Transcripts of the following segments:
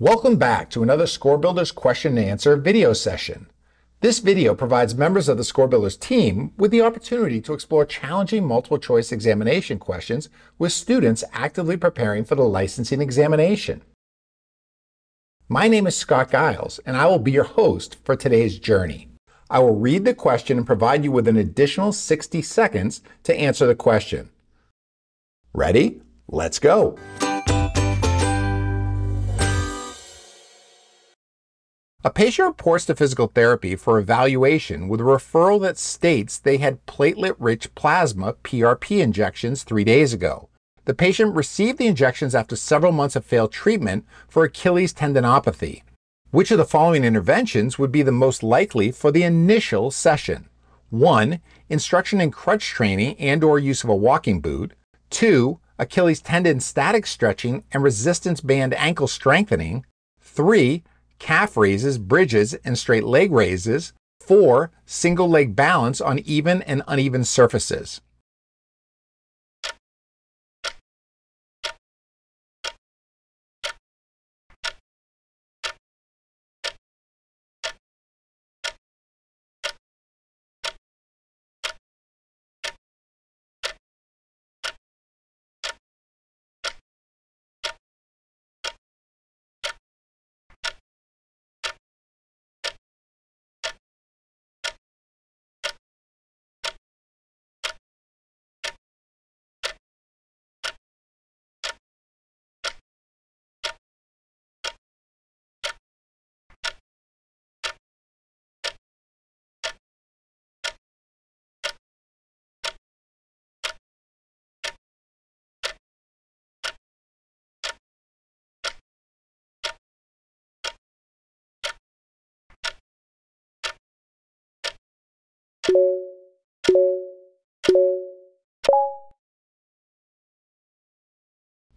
Welcome back to another ScoreBuilders question and answer video session. This video provides members of the ScoreBuilders team with the opportunity to explore challenging multiple choice examination questions with students actively preparing for the licensing examination. My name is Scott Giles, and I will be your host for today's journey. I will read the question and provide you with an additional 60 seconds to answer the question. Ready? Let's go. A patient reports to physical therapy for evaluation with a referral that states they had platelet rich plasma PRP injections three days ago. The patient received the injections after several months of failed treatment for Achilles tendinopathy. Which of the following interventions would be the most likely for the initial session? 1. Instruction in crutch training and or use of a walking boot. 2. Achilles tendon static stretching and resistance band ankle strengthening. 3. Calf raises, bridges, and straight leg raises. 4. Single leg balance on even and uneven surfaces.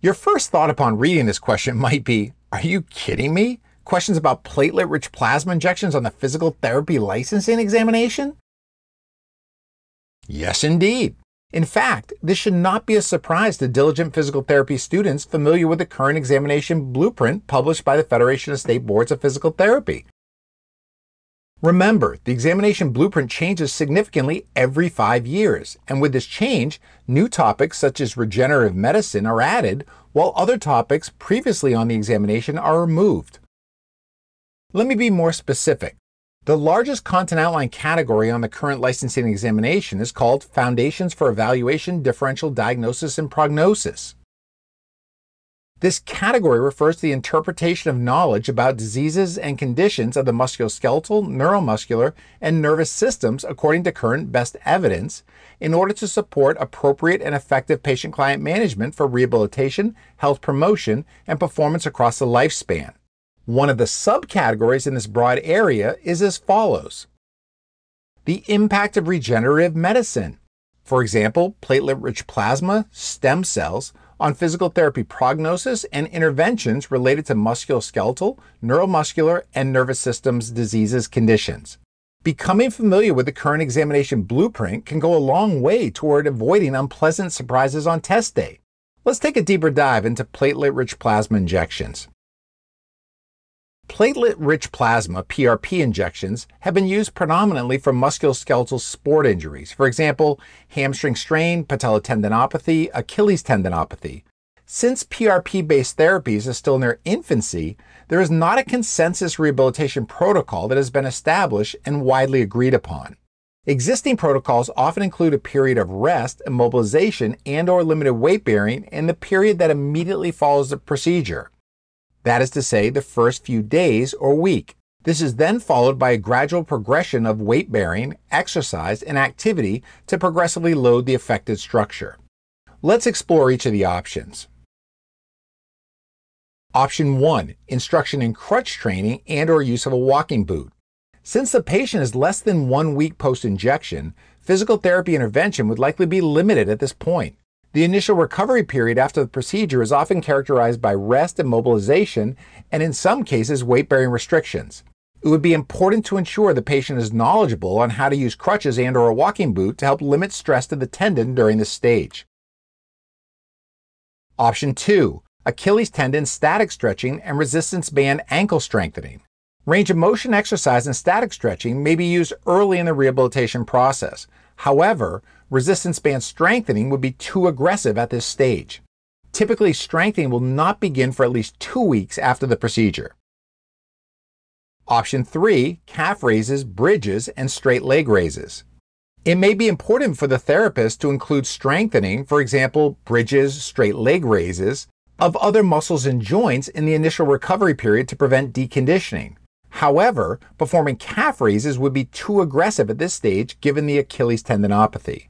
Your first thought upon reading this question might be Are you kidding me? Questions about platelet rich plasma injections on the physical therapy licensing examination? Yes, indeed. In fact, this should not be a surprise to diligent physical therapy students familiar with the current examination blueprint published by the Federation of State Boards of Physical Therapy. Remember, the examination blueprint changes significantly every five years, and with this change, new topics such as regenerative medicine are added, while other topics previously on the examination are removed. Let me be more specific. The largest content outline category on the current licensing examination is called Foundations for Evaluation, Differential Diagnosis, and Prognosis. This category refers to the interpretation of knowledge about diseases and conditions of the musculoskeletal, neuromuscular, and nervous systems according to current best evidence in order to support appropriate and effective patient client management for rehabilitation, health promotion, and performance across the lifespan. One of the subcategories in this broad area is as follows The impact of regenerative medicine. For example, platelet rich plasma, stem cells, on physical therapy prognosis and interventions related to musculoskeletal, neuromuscular, and nervous systems diseases conditions. Becoming familiar with the current examination blueprint can go a long way toward avoiding unpleasant surprises on test day. Let's take a deeper dive into platelet rich plasma injections. Platelet rich plasma, PRP injections, have been used predominantly for musculoskeletal sport injuries, for example, hamstring strain, patella tendinopathy, Achilles tendinopathy. Since PRP based therapies are still in their infancy, there is not a consensus rehabilitation protocol that has been established and widely agreed upon. Existing protocols often include a period of rest, immobilization, and or limited weight bearing in the period that immediately follows the procedure. That is to say, the first few days or week. This is then followed by a gradual progression of weight bearing, exercise, and activity to progressively load the affected structure. Let's explore each of the options. Option 1 Instruction in crutch training and or use of a walking boot. Since the patient is less than one week post injection, physical therapy intervention would likely be limited at this point. The initial recovery period after the procedure is often characterized by rest and mobilization, and in some cases, weight bearing restrictions. It would be important to ensure the patient is knowledgeable on how to use crutches and or a walking boot to help limit stress to the tendon during this stage. Option 2. Achilles tendon static stretching, and resistance band ankle strengthening. Range of motion exercise and static stretching may be used early in the rehabilitation process. However, resistance band strengthening would be too aggressive at this stage. Typically, strengthening will not begin for at least two weeks after the procedure. Option 3 calf raises, bridges, and straight leg raises. It may be important for the therapist to include strengthening, for example, bridges, straight leg raises, of other muscles and joints in the initial recovery period to prevent deconditioning. However, performing calf raises would be too aggressive at this stage given the Achilles tendinopathy.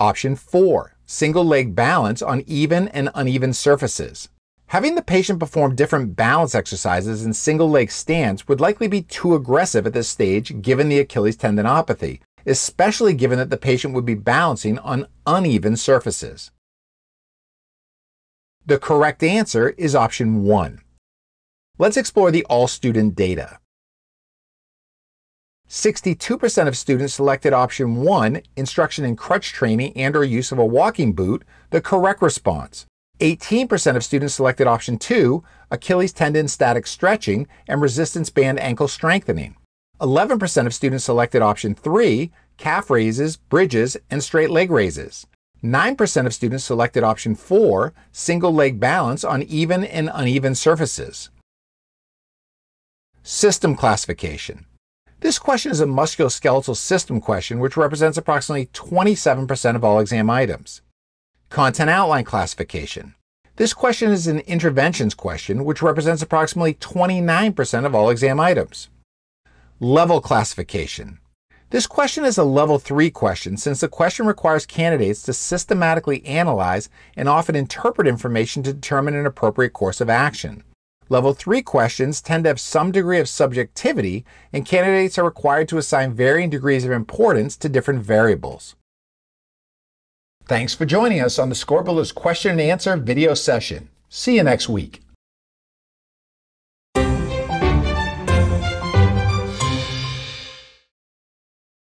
Option 4 Single leg balance on even and uneven surfaces. Having the patient perform different balance exercises in single leg stance would likely be too aggressive at this stage given the Achilles tendinopathy, especially given that the patient would be balancing on uneven surfaces. The correct answer is option 1. Let's explore the all student data. 62% of students selected option 1, instruction in crutch training and or use of a walking boot, the correct response. 18% of students selected option 2, Achilles tendon static stretching and resistance band ankle strengthening. 11% of students selected option 3, calf raises, bridges, and straight leg raises. 9% of students selected option 4, single leg balance on even and uneven surfaces. System classification. This question is a musculoskeletal system question which represents approximately 27% of all exam items. Content outline classification. This question is an interventions question, which represents approximately 29% of all exam items. Level classification. This question is a level 3 question since the question requires candidates to systematically analyze and often interpret information to determine an appropriate course of action. Level 3 questions tend to have some degree of subjectivity, and candidates are required to assign varying degrees of importance to different variables. Thanks for joining us on the Score question and answer video session. See you next week.